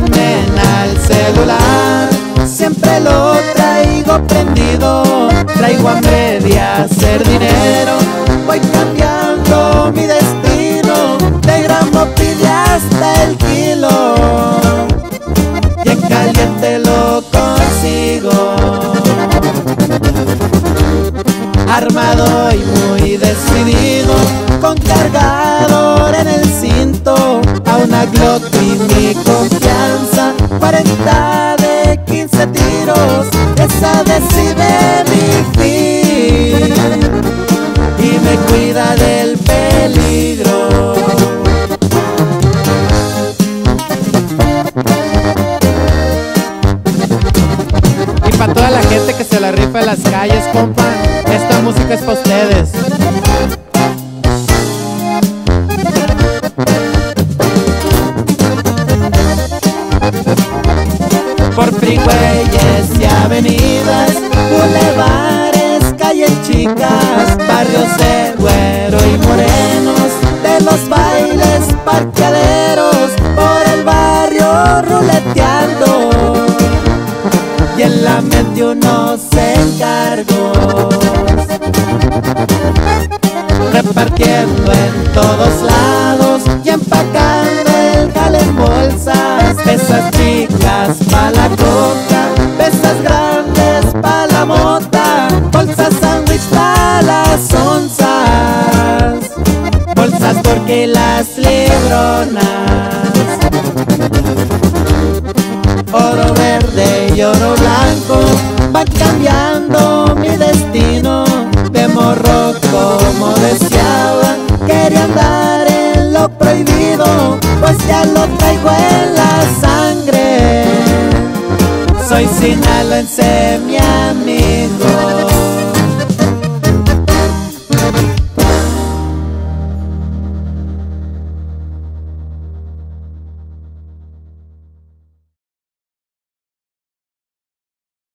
tienen al celular. Siempre lo traigo prendido, traigo hambre de hacer dinero. Voy cambiando mi destino, de gramo pide hasta el kilo. Y en caliente lo consigo. Armado y muy decidido, con cargador en el cinto, a una glock y mi Decide mi fin Y me cuida del peligro Y para toda la gente que se la rifa en las calles, compa, esta música es para ustedes. Avenidas, bulevares, calles chicas, barrios de güero y morenos, de los bailes, parqueaderos, por el barrio ruleteando. Y en la mente unos encargos repartiendo en todos lados y empacando el jale en bolsas pesas chicas pa' oro blanco van cambiando mi destino. De morro como deseaba quería andar en lo prohibido pues ya lo traigo en la sangre. Soy sinaloense mi amigo